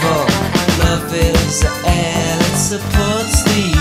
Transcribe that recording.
beautiful. Love is the air that supports the